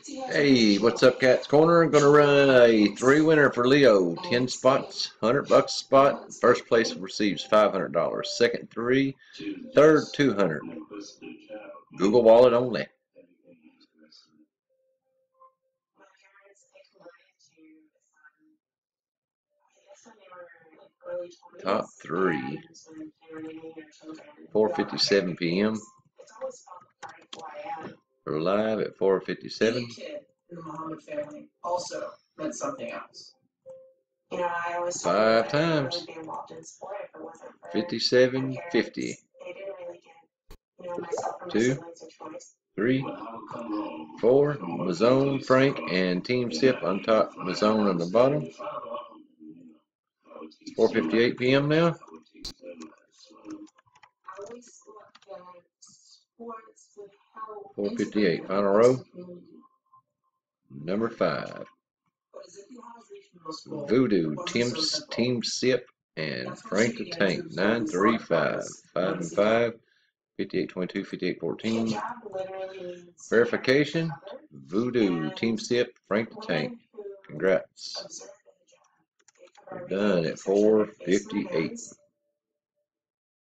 Hey, what's up, Cat's Corner? I'm Gonna run a three winner for Leo. Ten spots, hundred bucks spot. First place receives five hundred dollars. Second three, third two hundred. Google Wallet only. Top three. 4:57 p.m. We're live at 4:57. Any kid in the Muhammad family also meant something else. You know, I always told Five them that I times. wouldn't be involved in sport if it wasn't for 57, my parents. 50. They didn't really give, you know, myself and my Two. siblings a choice. Three, four, Mazone, Frank, and Team Sip on top, Mazone on the bottom. 4:58 p.m. now. I always thought that sports would help. 4:58, final row. Number five, But Ezekiel Hawes reached middle school. Voodoo, Team Team Sip, and Frank the Tank. 935, 5 and 5, 58 22, 58 14. job literally means Verification, Voodoo, Team Sip, Frank the Tank. Congrats. observe the job. They cover We're done at everything, section of the 4:58. face